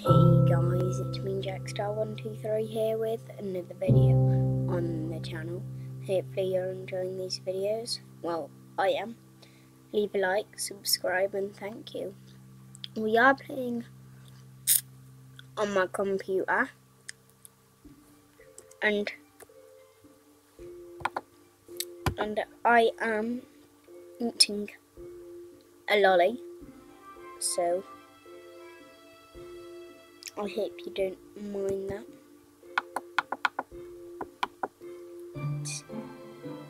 Hey guys, it's me Jackstar123 here with another video on the channel. Hopefully you're enjoying these videos. Well, I am. Leave a like, subscribe and thank you. We are playing on my computer and and I am eating a lolly so I hope you don't mind that.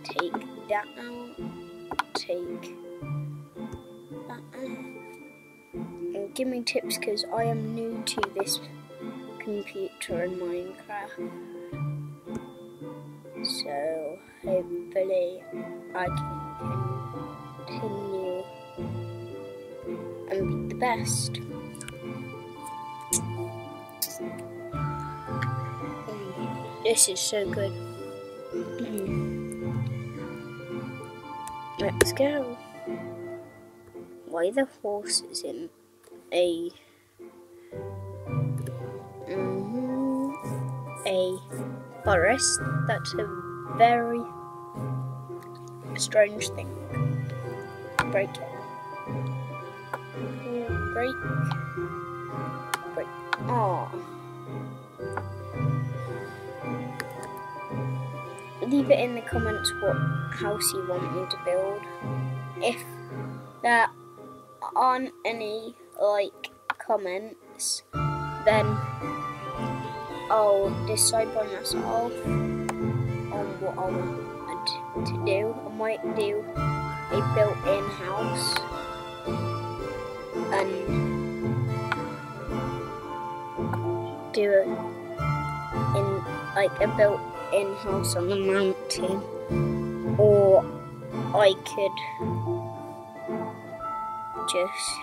Take that out. Take that out. And give me tips because I am new to this computer in Minecraft. So hopefully I can continue and be the best. This is so good. Let's go. Why the horse is in a mm, a forest? That's a very strange thing. Break it. Break. Break. Oh. Leave it in the comments what house you want me to build. If there aren't any like comments, then I'll decide by myself on what I want to do. I might do a built-in house and do it in like a built in house on the mountain, or I could just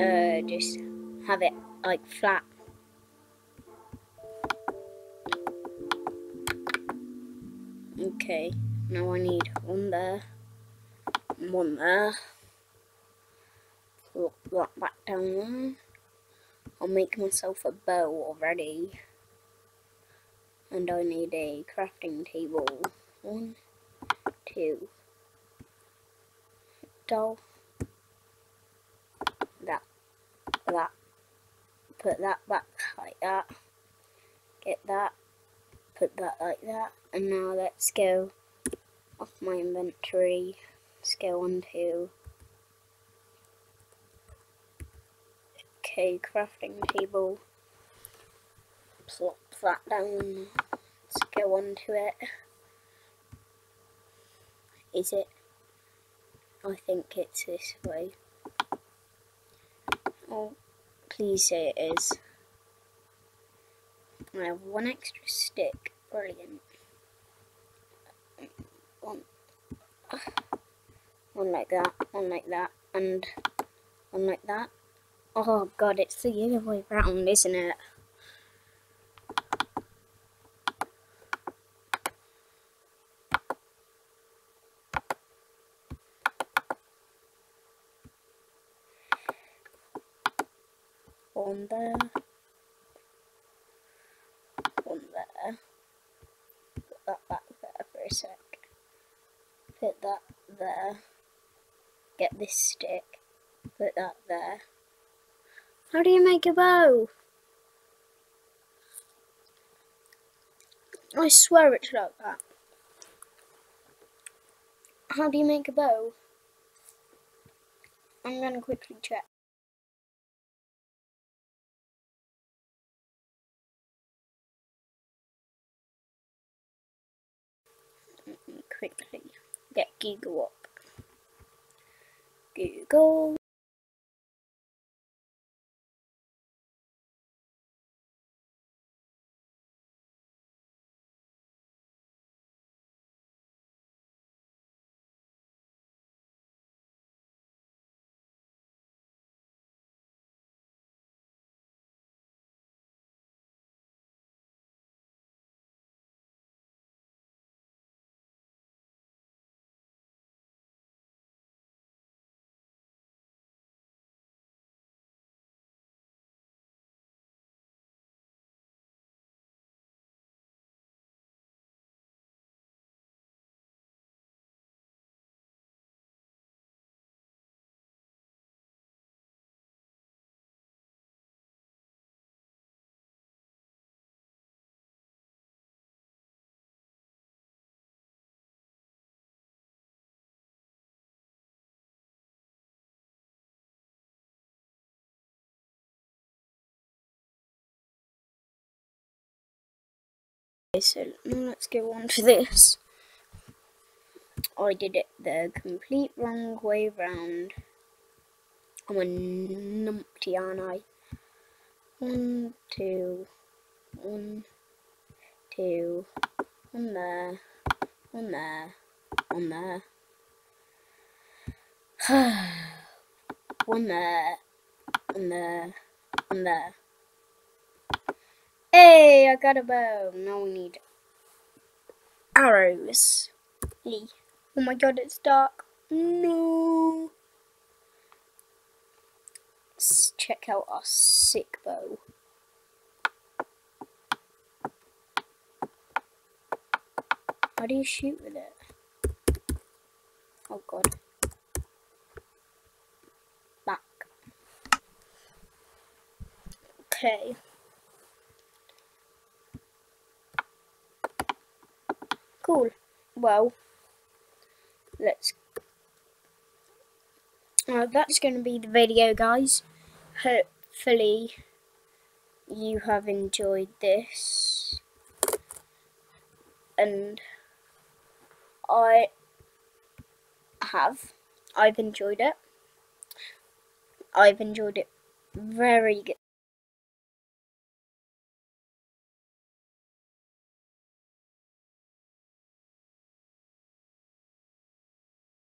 uh, just have it like flat. Okay, now I need one there, one there. Look that back down there. I'll make myself a bow already and I need a crafting table. One, two, doll, that, that, put that back like that, get that, put that like that, and now let's go off my inventory, let's go on to, okay, crafting table, plop that down. Let's go on to it. Is it? I think it's this way. Oh, please say it is. I have one extra stick. Brilliant. One, one like that, one like that, and one like that. Oh god, it's the other way round, isn't it? One there, one there, put that back there for a sec, put that there, get this stick, put that there. How do you make a bow? I swear it's like that. How do you make a bow? I'm gonna quickly check. Quickly get Google up. Google. So mm, let's go on to this. I did it the complete wrong way round. I'm a numpty, aren't I? One, two, one, two, one there, one there, one there. one there, one there, one there. I got a bow. Now we need arrows. Oh my god, it's dark. No. Let's check out our sick bow. How do you shoot with it? Oh god. Back. Okay. Cool. Well, let's. Uh, that's going to be the video, guys. Hopefully, you have enjoyed this. And I have. I've enjoyed it. I've enjoyed it very